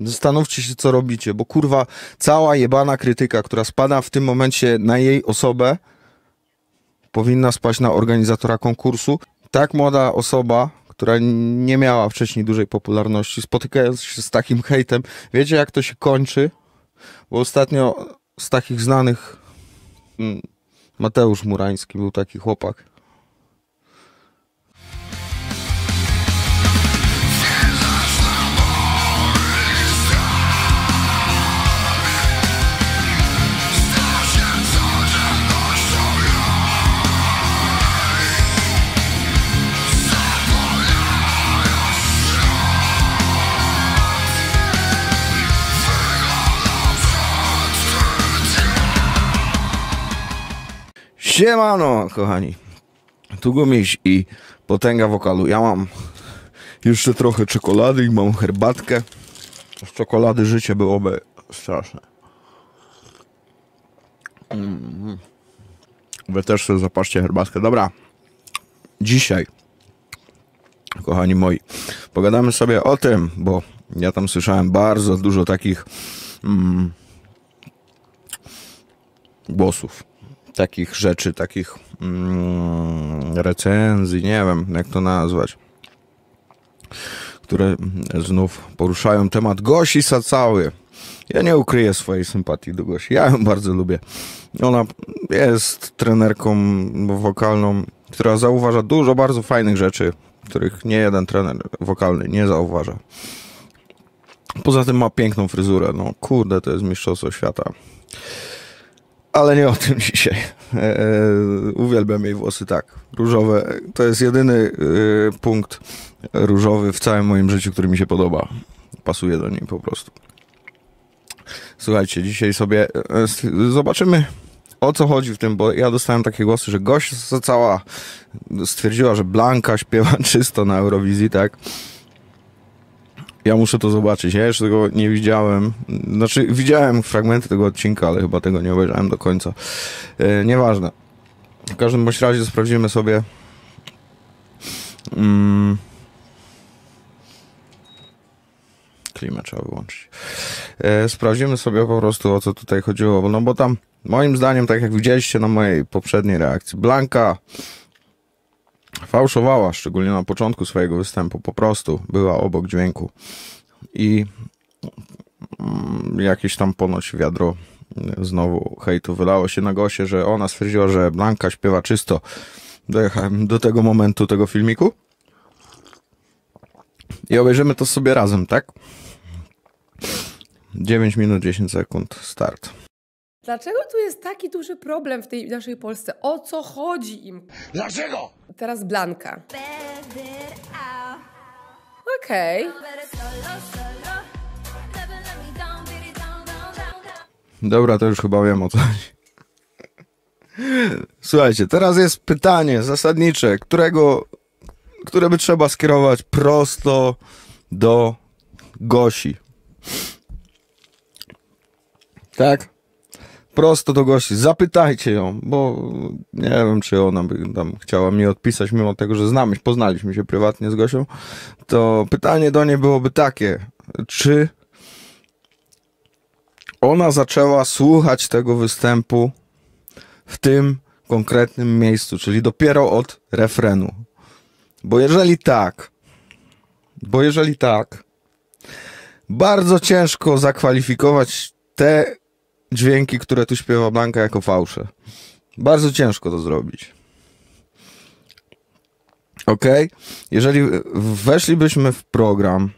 Zastanówcie się, co robicie, bo kurwa, cała jebana krytyka, która spada w tym momencie na jej osobę, powinna spaść na organizatora konkursu. Tak młoda osoba, która nie miała wcześniej dużej popularności, spotykając się z takim hejtem, wiecie jak to się kończy? Bo ostatnio z takich znanych mm, Mateusz Murański był taki chłopak. Siemano, kochani. Tu Gumiś i potęga wokalu. Ja mam jeszcze trochę czekolady i mam herbatkę. Z czekolady życie byłoby straszne. Mm. Wy też sobie zapatrzcie herbatkę. Dobra. Dzisiaj, kochani moi, pogadamy sobie o tym, bo ja tam słyszałem bardzo dużo takich mm, głosów takich rzeczy, takich mm, recenzji, nie wiem jak to nazwać, które znów poruszają temat Gosi Sacały. Ja nie ukryję swojej sympatii do Gosi. Ja ją bardzo lubię. Ona jest trenerką wokalną, która zauważa dużo bardzo fajnych rzeczy, których nie jeden trener wokalny nie zauważa. Poza tym ma piękną fryzurę. No kurde, to jest mistrzostwo świata. Ale nie o tym dzisiaj. E, e, uwielbiam jej włosy, tak. Różowe. To jest jedyny e, punkt różowy w całym moim życiu, który mi się podoba. Pasuje do niej po prostu. Słuchajcie, dzisiaj sobie zobaczymy o co chodzi w tym, bo ja dostałem takie głosy, że gość cała stwierdziła, że Blanka śpiewa czysto na Eurowizji, tak? Ja muszę to zobaczyć. Ja jeszcze tego nie widziałem. Znaczy, widziałem fragmenty tego odcinka, ale chyba tego nie obejrzałem do końca. E, nieważne. W każdym bądź razie sprawdzimy sobie. Mm, klimę trzeba wyłączyć. E, sprawdzimy sobie po prostu o co tutaj chodziło. No bo tam, moim zdaniem, tak jak widzieliście na mojej poprzedniej reakcji, Blanka fałszowała, szczególnie na początku swojego występu, po prostu była obok dźwięku i mm, jakieś tam ponoć wiadro znowu hejtu wylało się na Gosie, że ona stwierdziła, że Blanka śpiewa czysto. Dojechałem do tego momentu tego filmiku i obejrzymy to sobie razem, tak? 9 minut 10 sekund, start. Dlaczego tu jest taki duży problem w tej naszej Polsce? O co chodzi im? Dlaczego? Teraz Blanka. Okej. Dobra, to już chyba wiem o co chodzi. Słuchajcie, teraz jest pytanie zasadnicze, którego, które by trzeba skierować prosto do Gosi. Tak? Prosto do gości. Zapytajcie ją, bo nie wiem, czy ona by tam chciała mi odpisać, mimo tego, że znamy, poznaliśmy się prywatnie z Gosią. To pytanie do niej byłoby takie, czy ona zaczęła słuchać tego występu w tym konkretnym miejscu, czyli dopiero od refrenu. Bo jeżeli tak, bo jeżeli tak, bardzo ciężko zakwalifikować te dźwięki, które tu śpiewa Blanka jako fałsze. Bardzo ciężko to zrobić. Ok? Jeżeli weszlibyśmy w program,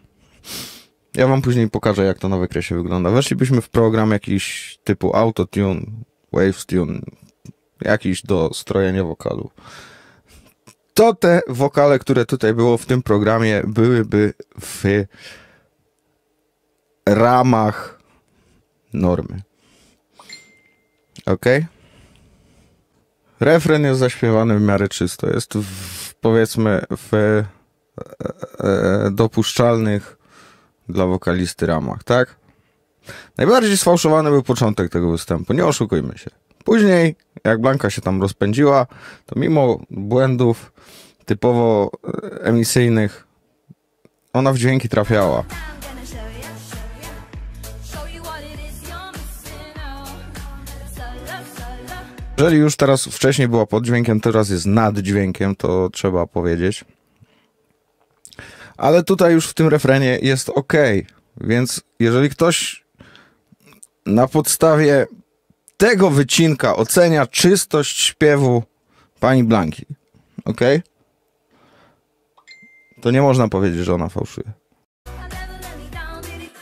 ja wam później pokażę, jak to na wykresie wygląda. Weszlibyśmy w program jakiś typu autotune, wavestune, jakiś do strojenia wokalu. To te wokale, które tutaj było w tym programie, byłyby w ramach normy. Ok? Refren jest zaśpiewany w miarę czysto. Jest w, powiedzmy w e, e, dopuszczalnych dla wokalisty ramach, tak? Najbardziej sfałszowany był początek tego występu, nie oszukujmy się. Później, jak Blanka się tam rozpędziła, to mimo błędów typowo e, emisyjnych, ona w dźwięki trafiała. Jeżeli już teraz wcześniej była pod dźwiękiem, teraz jest nad dźwiękiem, to trzeba powiedzieć. Ale tutaj już w tym refrenie jest ok. Więc jeżeli ktoś na podstawie tego wycinka ocenia czystość śpiewu pani Blanki, ok? To nie można powiedzieć, że ona fałszuje.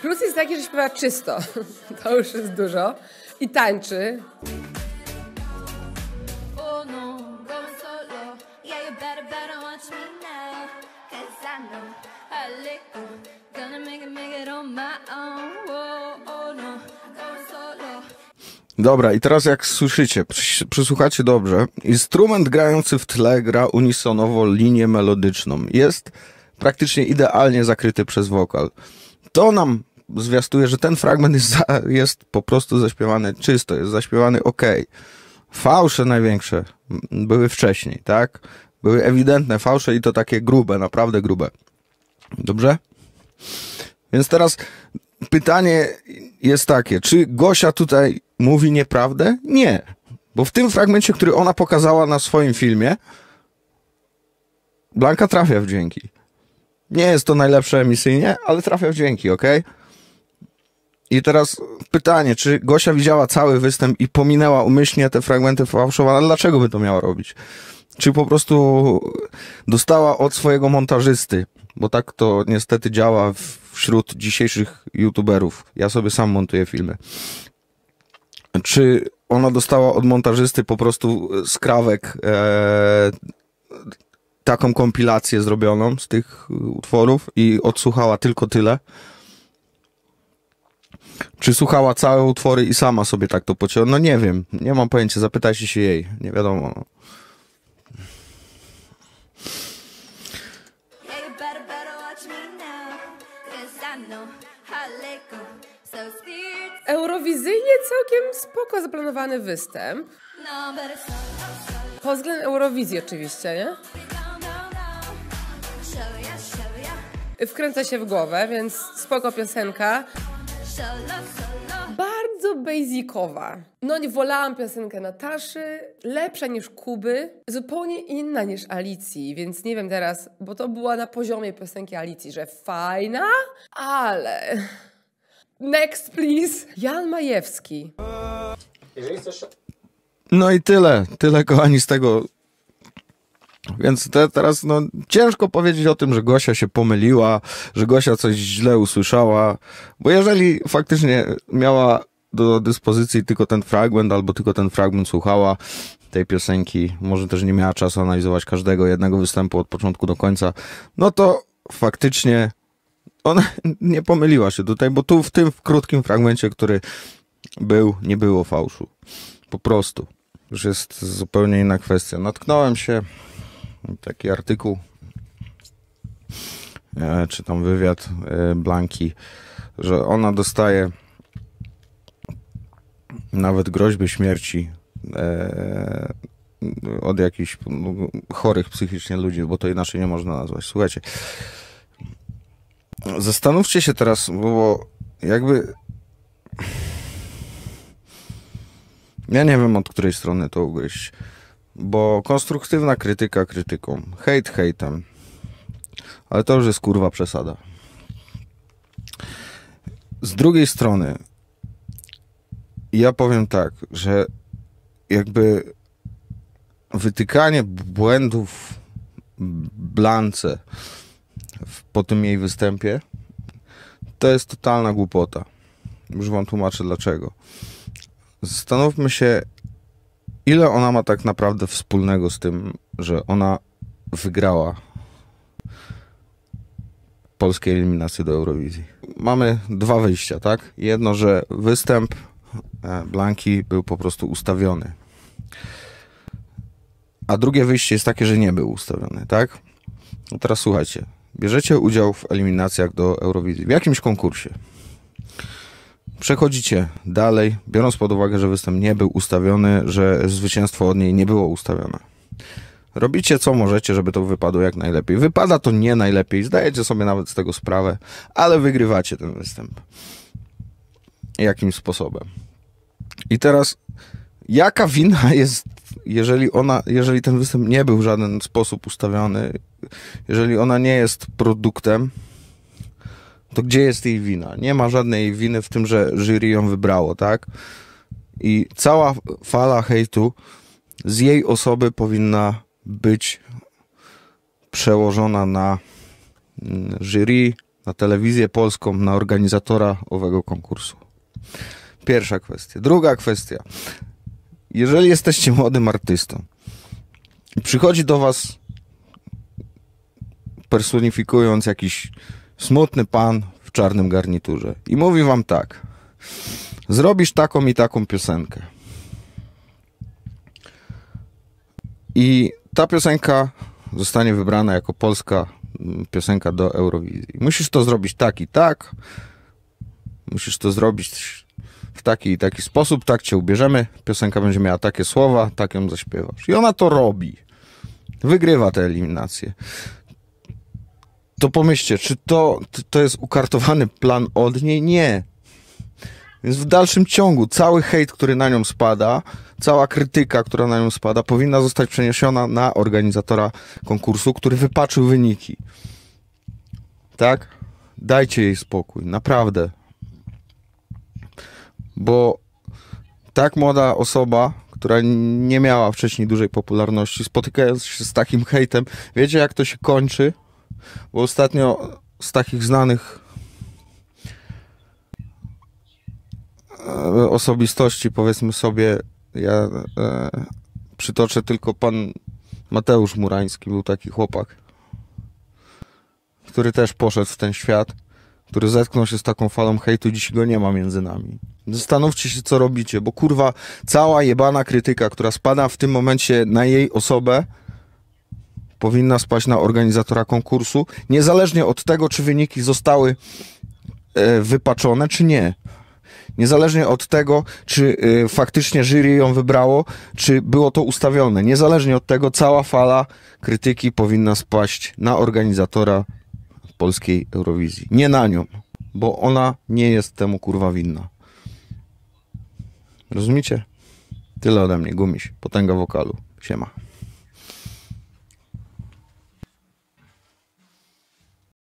Plus jest taki, że śpiewa czysto. To już jest dużo. I tańczy. Dobra, i teraz jak słyszycie, przys- przysłuchacie dobrze, instrument grający w tle gra unisonowo linię melodyczną. Jest praktycznie idealnie zakryty przez wokal. To nam zwiastuje, że ten fragment jest, za, jest po prostu zaśpiewany czysto, jest zaśpiewany ok. Fałsze największe były wcześniej, tak? Były ewidentne fałsze i to takie grube, naprawdę grube. Dobrze? Więc teraz pytanie jest takie, czy Gosia tutaj mówi nieprawdę? Nie. Bo w tym fragmencie, który ona pokazała na swoim filmie, Blanka trafia w dźwięki. Nie jest to najlepsze emisyjnie, ale trafia w dźwięki, ok? I teraz pytanie, czy Gosia widziała cały występ i pominęła umyślnie te fragmenty fałszowane? Dlaczego by to miała robić? Czy po prostu dostała od swojego montażysty? Bo tak to niestety działa wśród dzisiejszych youtuberów. Ja sobie sam montuję filmy. Czy ona dostała od montażysty po prostu skrawek e, taką kompilację zrobioną z tych utworów i odsłuchała tylko tyle? Czy słuchała całe utwory i sama sobie tak to pociąła? No nie wiem, nie mam pojęcia, zapytajcie się jej, nie wiadomo. Eurowizyjnie całkiem spoko zaplanowany występ. Pod względem Eurowizji oczywiście, nie? Wkręca się w głowę, więc spoko piosenka. Bardzo basicowa. No nie wolałam piosenkę Nataszy, lepsza niż Kuby, zupełnie inna niż Alicji, więc nie wiem teraz, bo to była na poziomie piosenki Alicji, że fajna, ale... Next please. Jan Majewski. No i tyle, tyle kochani z tego. Więc te, teraz no, ciężko powiedzieć o tym, że Gosia się pomyliła, że Gosia coś źle usłyszała, bo jeżeli faktycznie miała do dyspozycji tylko ten fragment, albo tylko ten fragment słuchała tej piosenki, może też nie miała czasu analizować każdego jednego występu od początku do końca, no to faktycznie ona nie pomyliła się tutaj, bo tu w tym krótkim fragmencie, który był, nie było fałszu. Po prostu. Już jest zupełnie inna kwestia. Natknąłem się taki artykuł, e, czy tam wywiad e, Blanki, że ona dostaje nawet groźby śmierci e, od jakichś chorych psychicznie ludzi, bo to inaczej nie można nazwać. Słuchajcie, zastanówcie się teraz, bo jakby Ja nie wiem od której strony to ugryźć. Bo konstruktywna krytyka krytyką, hejt hejtem. Ale to już jest kurwa przesada. Z drugiej strony, ja powiem tak, że jakby wytykanie błędów Blance po tym jej występie to jest totalna głupota. Już wam tłumaczę dlaczego. Zastanówmy się, ile ona ma tak naprawdę wspólnego z tym, że ona wygrała polskie eliminacje do Eurowizji. Mamy dwa wyjścia, tak? Jedno, że występ e, Blanki był po prostu ustawiony. A drugie wyjście jest takie, że nie był ustawiony, tak? No teraz słuchajcie. Bierzecie udział w eliminacjach do Eurowizji, w jakimś konkursie. Przechodzicie dalej, biorąc pod uwagę, że występ nie był ustawiony, że zwycięstwo od niej nie było ustawione. Robicie co możecie, żeby to wypadło jak najlepiej. Wypada to nie najlepiej, zdajecie sobie nawet z tego sprawę, ale wygrywacie ten występ. Jakimś sposobem. I teraz, Jaka wina jest, jeżeli ona, jeżeli ten występ nie był w żaden sposób ustawiony, jeżeli ona nie jest produktem, to gdzie jest jej wina? Nie ma żadnej winy w tym, że jury ją wybrało, tak? I cała fala hejtu z jej osoby powinna być przełożona na mm, jury, na telewizję polską, na organizatora owego konkursu. Pierwsza kwestia. Druga kwestia. Jeżeli jesteście młodym artystą przychodzi do was personifikując jakiś smutny pan w czarnym garniturze i mówi wam tak: Zrobisz taką i taką piosenkę. I ta piosenka zostanie wybrana jako polska mm, piosenka do Eurowizji. Musisz to zrobić tak i tak. Musisz to zrobić w taki i taki sposób, tak cię ubierzemy. Piosenka będzie miała takie słowa, tak ją zaśpiewasz. I ona to robi. Wygrywa tę eliminację. To pomyślcie, czy to, to jest ukartowany plan od niej? Nie. Więc w dalszym ciągu cały hejt, który na nią spada, cała krytyka, która na nią spada, powinna zostać przeniesiona na organizatora konkursu, który wypaczył wyniki. Tak? Dajcie jej spokój, naprawdę. Bo tak młoda osoba, która nie miała wcześniej dużej popularności, spotykając się z takim hejtem, wiecie jak to się kończy? Bo ostatnio z takich znanych e, osobistości, powiedzmy sobie, ja e, przytoczę tylko pan Mateusz Murański, był taki chłopak, który też poszedł w ten świat, który zetknął się z taką falą hejtu, dziś go nie ma między nami. Zastanówcie się, co robicie, bo kurwa, cała jebana krytyka, która spada w tym momencie na jej osobę, powinna spaść na organizatora konkursu, niezależnie od tego, czy wyniki zostały e, wypaczone, czy nie. Niezależnie od tego, czy e, faktycznie jury ją wybrało, czy było to ustawione. Niezależnie od tego, cała fala krytyki powinna spaść na organizatora polskiej Eurowizji. Nie na nią, bo ona nie jest temu kurwa winna. Rozumiecie? Tyle ode mnie, gumiś. Potęga wokalu. Siema.